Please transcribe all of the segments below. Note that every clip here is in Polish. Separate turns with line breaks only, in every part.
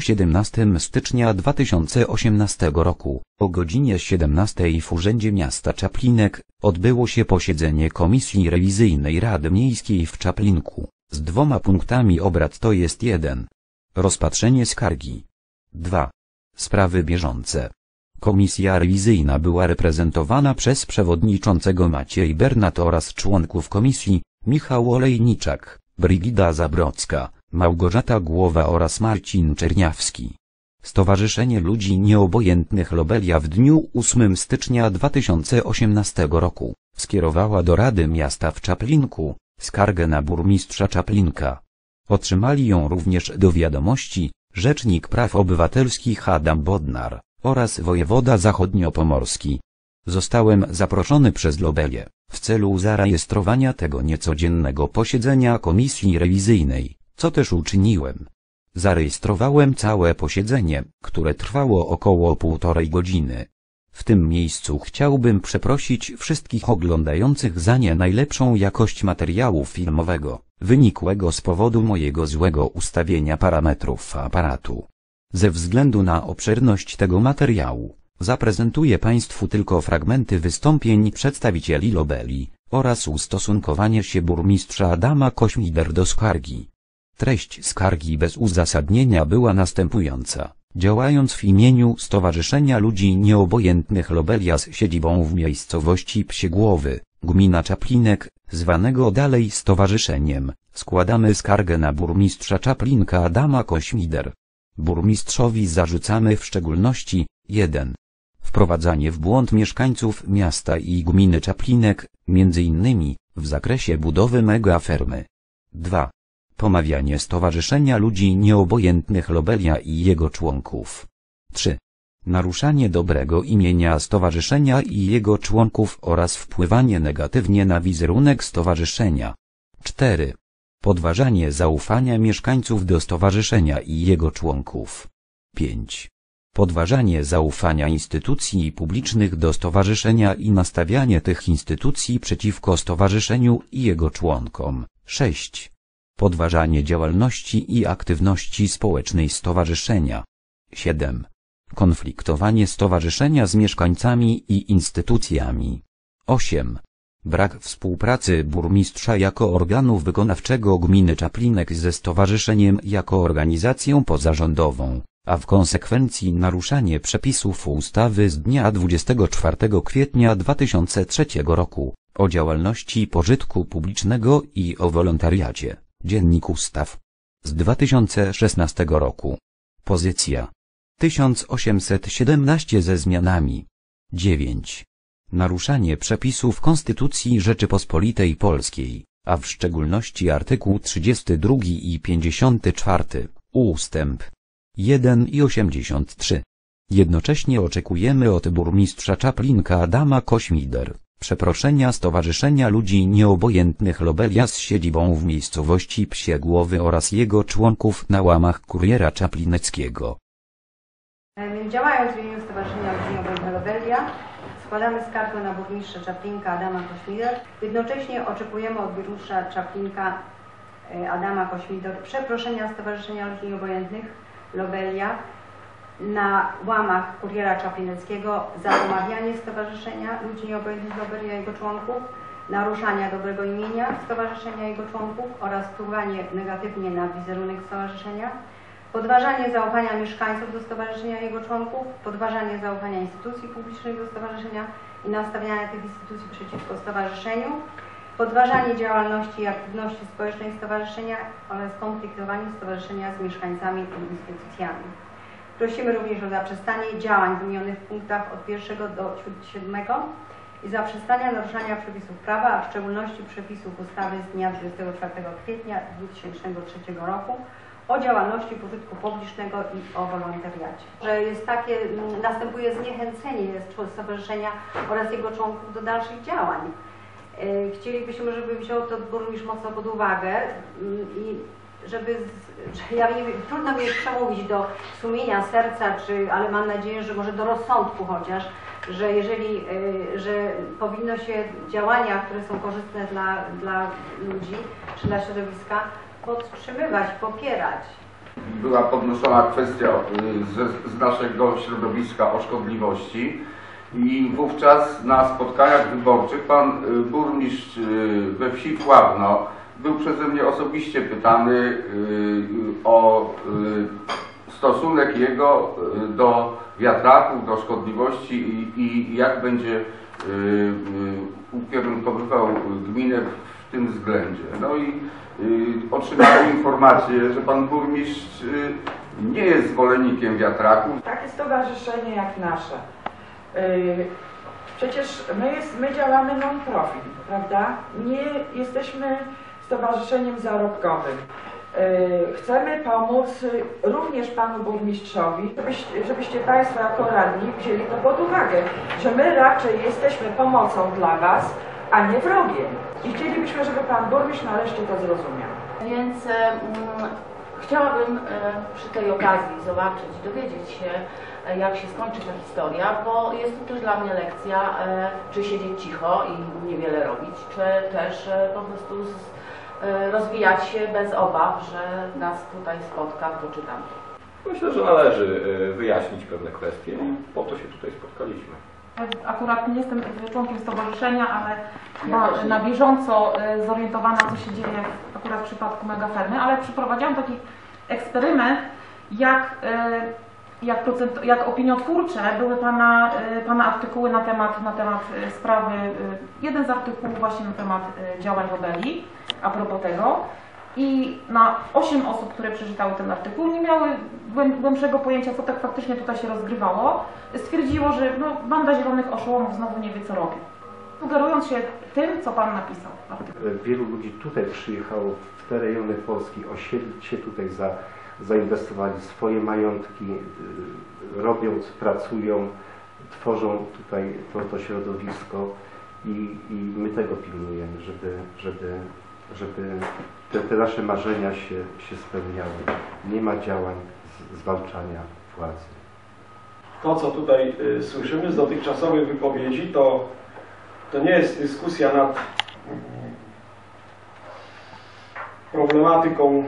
dniu 17 stycznia 2018 roku, o godzinie 17 w Urzędzie Miasta Czaplinek, odbyło się posiedzenie Komisji Rewizyjnej Rady Miejskiej w Czaplinku, z dwoma punktami obrad to jest 1. Rozpatrzenie skargi. 2. Sprawy bieżące. Komisja rewizyjna była reprezentowana przez przewodniczącego Maciej Bernat oraz członków komisji, Michał Olejniczak, Brygida Zabrocka, Małgorzata Głowa oraz Marcin Czerniawski. Stowarzyszenie Ludzi Nieobojętnych Lobelia w dniu 8 stycznia 2018 roku skierowała do Rady Miasta w Czaplinku skargę na burmistrza Czaplinka. Otrzymali ją również do wiadomości Rzecznik Praw Obywatelskich Adam Bodnar oraz wojewoda zachodniopomorski. Zostałem zaproszony przez Lobelię w celu zarejestrowania tego niecodziennego posiedzenia komisji rewizyjnej, co też uczyniłem. Zarejestrowałem całe posiedzenie, które trwało około półtorej godziny. W tym miejscu chciałbym przeprosić wszystkich oglądających za nie najlepszą jakość materiału filmowego, wynikłego z powodu mojego złego ustawienia parametrów aparatu. Ze względu na obszerność tego materiału, zaprezentuję Państwu tylko fragmenty wystąpień przedstawicieli Lobeli oraz ustosunkowanie się burmistrza Adama Kośmider do skargi. Treść skargi bez uzasadnienia była następująca. Działając w imieniu Stowarzyszenia Ludzi Nieobojętnych Lobelia z siedzibą w miejscowości Psiegłowy, gmina Czaplinek, zwanego dalej stowarzyszeniem, składamy skargę na burmistrza Czaplinka Adama Kośmider. Burmistrzowi zarzucamy w szczególności 1. Wprowadzanie w błąd mieszkańców miasta i gminy Czaplinek, m.in. w zakresie budowy megafermy. 2. Pomawianie Stowarzyszenia Ludzi Nieobojętnych Lobelia i jego członków. 3. Naruszanie dobrego imienia Stowarzyszenia i jego członków oraz wpływanie negatywnie na wizerunek Stowarzyszenia. 4. Podważanie zaufania mieszkańców do Stowarzyszenia i jego członków. 5. Podważanie zaufania instytucji publicznych do Stowarzyszenia i nastawianie tych instytucji przeciwko Stowarzyszeniu i jego członkom. 6. Podważanie działalności i aktywności społecznej Stowarzyszenia. 7. Konfliktowanie Stowarzyszenia z mieszkańcami i instytucjami. 8. Brak współpracy burmistrza jako organu wykonawczego gminy Czaplinek ze stowarzyszeniem jako organizacją pozarządową, a w konsekwencji naruszanie przepisów ustawy z dnia 24 kwietnia 2003 roku o działalności pożytku publicznego i o wolontariacie. Dziennik Ustaw. Z 2016 roku. Pozycja. 1817 ze zmianami. 9. Naruszanie przepisów Konstytucji Rzeczypospolitej Polskiej, a w szczególności artykuł 32 i 54, ustęp 1 i 83. Jednocześnie oczekujemy od burmistrza Czaplinka Adama Kośmider, przeproszenia Stowarzyszenia Ludzi Nieobojętnych Lobelia z siedzibą w miejscowości Psie Głowy oraz jego członków na łamach Kuriera Czaplineckiego.
Działając w imieniu Stowarzyszenia Ludzi Nieobojętnych Lobelia, składamy skargę na burmistrza Czaplinka Adama Kośmider. Jednocześnie oczekujemy od burmistrza Czaplinka e, Adama Kośmider przeproszenia Stowarzyszenia Ludzi Nieobojętnych Lobelia na łamach Kuriera Czaplineckiego za omawianie Stowarzyszenia Ludzi Nieobojętnych Lobelia i jego członków, naruszania dobrego imienia Stowarzyszenia jego członków oraz wpływanie negatywnie na wizerunek Stowarzyszenia, podważanie zaufania mieszkańców do Stowarzyszenia jego członków, podważanie zaufania instytucji publicznych do Stowarzyszenia i nastawiania tych instytucji przeciwko Stowarzyszeniu, podważanie działalności i aktywności społecznej Stowarzyszenia oraz konfliktowanie Stowarzyszenia z mieszkańcami i instytucjami. Prosimy również o zaprzestanie działań wymienionych w punktach od 1 do 7 i zaprzestania naruszania przepisów prawa, a w szczególności przepisów ustawy z dnia 24 kwietnia 2003 roku o działalności pożytku publicznego i o wolontariacie. Że jest takie, następuje zniechęcenie stowarzyszenia oraz jego członków do dalszych działań. E, chcielibyśmy, żeby wziął to burmistrz mocno pod uwagę i żeby, że ja nie wiem, trudno mi jest przemówić do sumienia, serca, czy, ale mam nadzieję, że może do rozsądku chociaż, że jeżeli, e, że powinno się działania, które są korzystne dla, dla ludzi, czy dla środowiska, podtrzymywać, popierać.
była podnoszona kwestia y, z, z naszego środowiska o szkodliwości i wówczas na spotkaniach wyborczych pan y, burmistrz we wsi Pławno był przeze mnie osobiście pytany y, o y, stosunek jego y, do wiatraków, do szkodliwości i, jak będzie ukierunkowywał gminę w tym względzie. No i otrzymałem informację, że pan burmistrz nie jest zwolennikiem wiatraków.
Takie stowarzyszenie jak nasze. Przecież my, jest, my działamy non-profit, prawda? Nie jesteśmy stowarzyszeniem zarobkowym. Yy, Chcemy pomóc y, również panu burmistrzowi, żebyście, żebyście państwo jako radni wzięli to pod uwagę, że my raczej jesteśmy pomocą dla was, a nie wrogiem. I chcielibyśmy, żeby pan burmistrz nareszcie to zrozumiał.
Więc chciałabym e, przy tej okazji zobaczyć, dowiedzieć się, e, jak się skończy ta historia, bo jest to też dla mnie lekcja, e, czy siedzieć cicho i niewiele robić, czy też po prostu z, rozwijać się bez obaw, że nas tutaj spotka to czy tam.
Myślę, że należy y, wyjaśnić pewne kwestie i po to się tutaj spotkaliśmy.
Akurat nie jestem członkiem stowarzyszenia, ale na bieżąco e, zorientowana, co się dzieje akurat w przypadku megafermy, ale przeprowadziłam taki eksperyment, jak, e, jak, procent, jak opiniotwórcze były pana, e, pana artykuły na temat, na temat e, sprawy, e, jeden z artykułów właśnie na temat działań Nobeli, a propos tego. I na 8 osób, które przeczytały ten artykuł, nie miały głę- głębszego pojęcia, co tak faktycznie tutaj się rozgrywało. Stwierdziło, że no, banda zielonych oszołomów znowu nie wie, co robi. Sugerując się tym, co Pan napisał.
Wielu ludzi tutaj przyjechało te rejony Polski, osiedlić się tutaj, za, zainwestowali swoje majątki, y, robiąc, pracują, tworzą tutaj to, to środowisko i, i my tego pilnujemy, żeby, żeby, żeby te, te nasze marzenia się, się spełniały. Nie ma działań zwalczania władzy.
to, co tutaj y, słyszymy z dotychczasowych wypowiedzi, to, to nie jest dyskusja nad problematyką,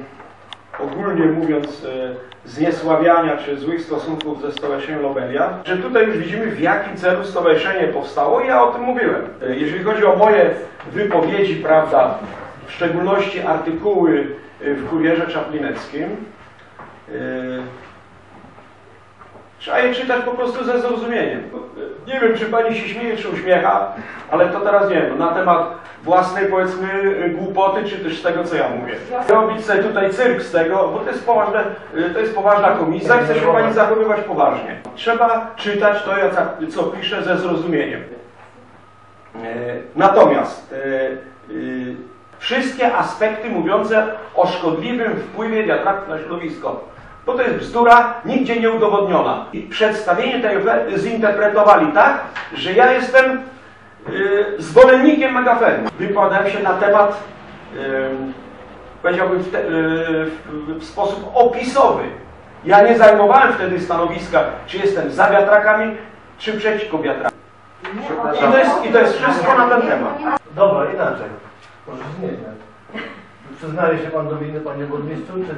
ogólnie mówiąc, y, zniesławiania czy złych stosunków ze Stowarzyszeniem Lobelia, że tutaj już widzimy w jakim celu stowarzyszenie powstało ja o tym mówiłem. Y, Jeżeli chodzi o moje wypowiedzi, prawda, w szczególności artykuły y, w Kurierze Czaplineckim, Trzeba je czytać po prostu ze zrozumieniem. Nie wiem, czy pani się śmieje, czy uśmiecha, ale to teraz nie wiem, na temat własnej, powiedzmy, głupoty, czy też tego, co ja mówię. Robić sobie tutaj cyrk z tego, bo to jest, poważne, to jest poważna komisja, chce się pani zachowywać poważnie. Trzeba czytać to, co pisze, ze zrozumieniem. E, Natomiast e, e, wszystkie aspekty mówiące o szkodliwym wpływie wiatraków na środowisko, bo to jest bzdura, nigdzie nie udowodniona. I przedstawienie tej oferty zinterpretowali tak, że ja jestem y, zwolennikiem megafermy. Wypowiadałem się na temat, y, powiedziałbym, w, te, y, w, w sposób opisowy. Ja nie zajmowałem wtedy stanowiska, czy jestem za wiatrakami, czy przeciwko wiatrakom. I to jest, i to jest wszystko na ten temat.
Dobra, inaczej. Może zmieniać. Przyznaje się pan do winy, panie burmistrzu, czy?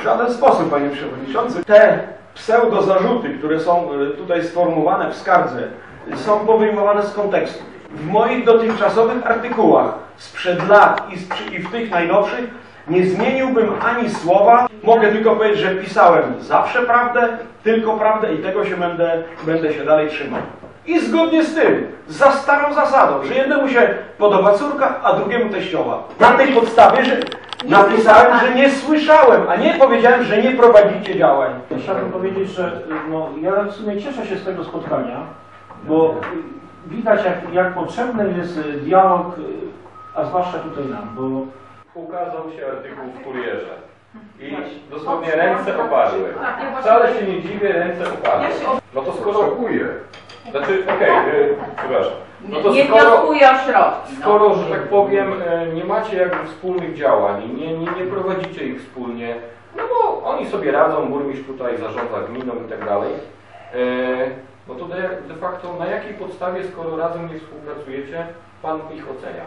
W żaden sposób, panie przewodniczący. Te pseudo-zarzuty, które są y, tutaj sformułowane w skardze, są podejmowane z kontekstu. W moich dotychczasowych artykułach sprzed lat i, i w tych najnowszych nie zmieniłbym ani słowa. Mogę tylko powiedzieć, że pisałem zawsze prawdę, tylko prawdę i tego się będę, będę się dalej trzymał. I zgodnie z tym, za starą zasadą, że jednemu się podoba córka, a drugiemu teściowa. Na tej podstawie, że napisałem, że nie słyszałem, a nie powiedziałem, że nie prowadzicie działań.
Chciałbym powiedzieć, że no, ja w sumie cieszę się z tego spotkania, bo widać jak, jak potrzebny jest dialog, a zwłaszcza tutaj nam, bo
Ukazał się artykuł w kurierze i dosłownie ręce opadły. Wcale się nie dziwię, ręce opadły. No to skoro... Znaczy, okej, y, przepraszam. No to
nie
skoro,
wnioskuję o środki. no.
skoro, że tak powiem, y, nie macie jakby wspólnych działań, nie, nie, nie prowadzicie ich wspólnie, no bo oni sobie radzą, burmistrz tutaj zarządza gminą i tak dalej, y, no to de, de facto na jakiej podstawie, skoro razem nie współpracujecie, pan ich ocenia?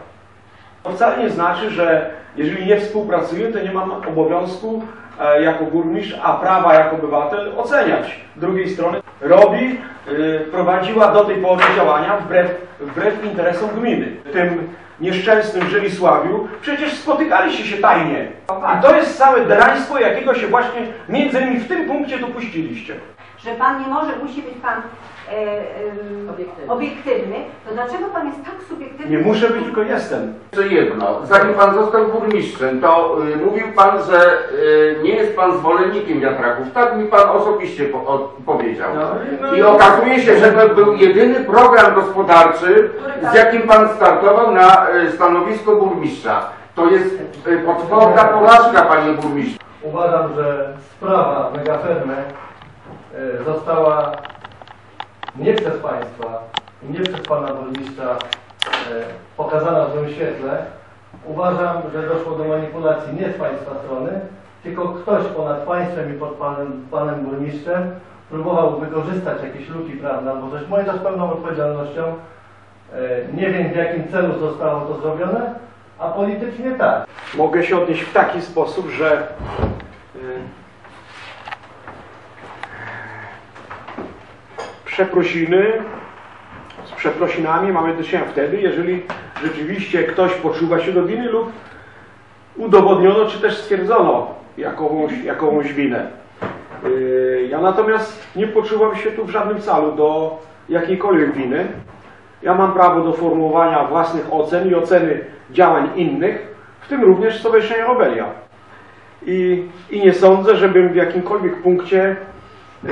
To wcale nie znaczy, że jeżeli nie współpracuję, to nie mam obowiązku e, jako burmistrz, a prawa jako obywatel oceniać. Z drugiej strony robi, prowadziła do tej pory działania wbrew, wbrew interesom gminy. Tym nieszczęsnym Żelisławiu przecież spotykaliście się tajnie. I to jest całe draństwo, jakiego się właśnie między innymi w tym punkcie dopuściliście.
Że pan nie może, musi być pan e, em,
Obiektywny.
obiektywny, to dlaczego pan jest tak subiektywny?
Nie muszę być, tylko jestem.
Jeszcze jedno. Zanim pan został burmistrzem, to y, mówił pan, że y, nie jest pan zwolennikiem wiatraków. Tak mi pan osobiście po, o, powiedział.
No,
I okazuje się, że to był jedyny program gospodarczy, z jakim pan startował na y, stanowisko burmistrza. To jest y, potworna porażka, panie burmistrzu.
Uważam, że sprawa megafermy e, została nie przez Państwa i nie przez Pana Burmistrza e, pokazana w złym świetle. Uważam, że doszło do manipulacji nie z Państwa strony, tylko ktoś ponad Państwem i pod Panem, panem Burmistrzem próbował wykorzystać jakieś luki prawne albo coś. To z pełną odpowiedzialnością. E, Nie wiem w jakim celu zostało to zrobione, a politycznie tak.
Mogę się odnieść w taki sposób, że przeprosiny z przeprosinami mamy do czynienia wtedy, jeżeli rzeczywiście ktoś poczuwa się do winy lub udowodniono, czy też stwierdzono jakąś, jakąś winę. Y, Ja natomiast nie poczuwam się tu w żadnym calu do jakiejkolwiek winy. Ja mam prawo do formułowania własnych ocen i oceny działań innych, w tym również Stowarzyszenia Robelia. I, I nie sądzę, żebym w jakimkolwiek punkcie yy,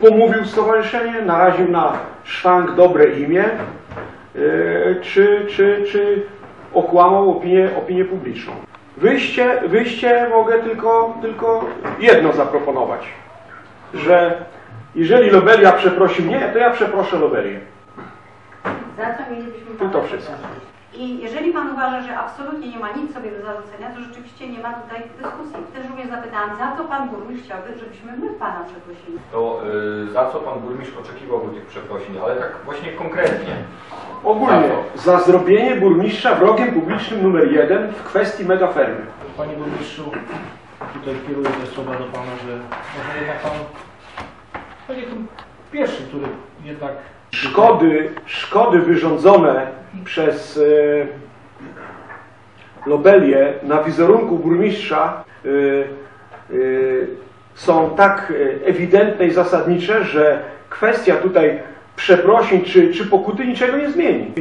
pomówił stowarzyszenie, naraził na szwank dobre imię, yy, czy, czy, czy okłamał opinię, opinię publiczną. Wyjście, wyjście mogę tylko, tylko jedno zaproponować, że jeżeli Lobelia przeprosi mnie, to ja przeproszę Lobelię.
Za mielibyśmy
to wszystko.
I jeżeli pan uważa, że absolutnie nie ma nic sobie do zarzucenia, to rzeczywiście nie ma tutaj dyskusji. Też również zapytałam, za co pan burmistrz chciałby, żebyśmy my pana przeprosili?
To y, za co pan burmistrz oczekiwałby tych przeprosin, ale tak właśnie konkretnie.
Ogólnie za zrobienie burmistrza wrogiem publicznym numer jeden w kwestii megafermy.
Panie Burmistrzu, tutaj kieruję te słowa do Pana, że może jednak Pan będzie tym pierwszy, który jednak...
Szkody, szkody wyrządzone przez e, Lobelię na wizerunku burmistrza e, e, są tak ewidentne i zasadnicze, że kwestia tutaj przeprosin czy, czy pokuty niczego nie zmieni.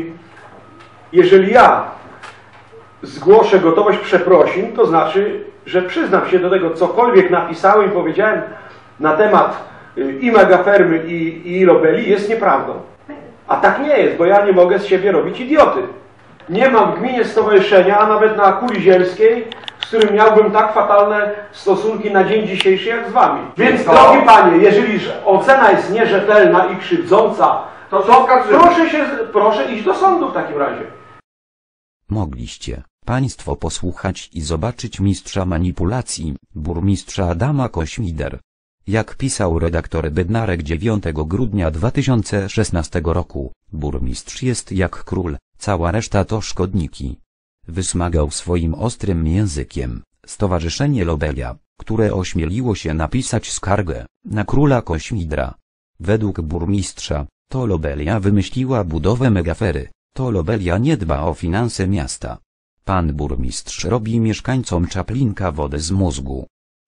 Jeżeli ja zgłoszę gotowość przeprosin, to znaczy, że przyznam się do tego, cokolwiek napisałem i powiedziałem na temat i megafermy i, i Lobeli jest nieprawdą. A tak nie jest, bo ja nie mogę z siebie robić idioty. Nie mam w gminie stowarzyszenia, a nawet na kuli ziemskiej, z którym miałbym tak fatalne stosunki na dzień dzisiejszy jak z wami. Więc,
To-
drogi panie, jeżeli że ocena jest nierzetelna i krzywdząca, to,
To
proszę, się, proszę iść do sądu w takim razie.
Mogliście Państwo posłuchać i zobaczyć mistrza manipulacji, burmistrza Adama Kośmider. Jak pisał redaktor Bednarek 9 grudnia 2016 roku, burmistrz jest jak król, cała reszta to szkodniki. Wysmagał swoim ostrym językiem, Stowarzyszenie Lobelia, które ośmieliło się napisać skargę na króla Kośmidra. Według burmistrza, to Lobelia wymyśliła budowę megafery, to Lobelia nie dba o finanse miasta. Pan burmistrz robi mieszkańcom Czaplinka wodę z mózgu.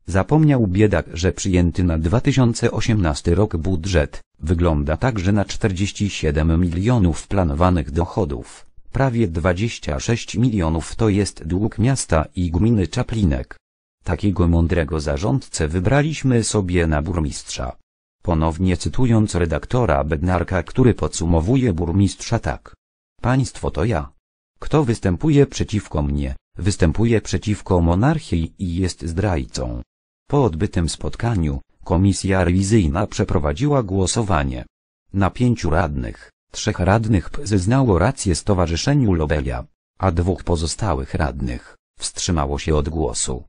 Zapomniał biedak, że przyjęty na 2018 rok budżet wygląda tak, że na 47 milionów planowanych dochodów, prawie 26 milionów to jest dług miasta i gminy Czaplinek. Takiego mądrego zarządcę wybraliśmy sobie na burmistrza. Ponownie cytując redaktora Bednarka, który podsumowuje burmistrza tak. Państwo to ja. Kto występuje przeciwko mnie, występuje przeciwko monarchii i jest zdrajcą. Po odbytym spotkaniu, komisja rewizyjna przeprowadziła głosowanie. Na pięciu radnych, trzech radnych zeznało rację Stowarzyszeniu Lobelia, a dwóch pozostałych radnych wstrzymało się od głosu.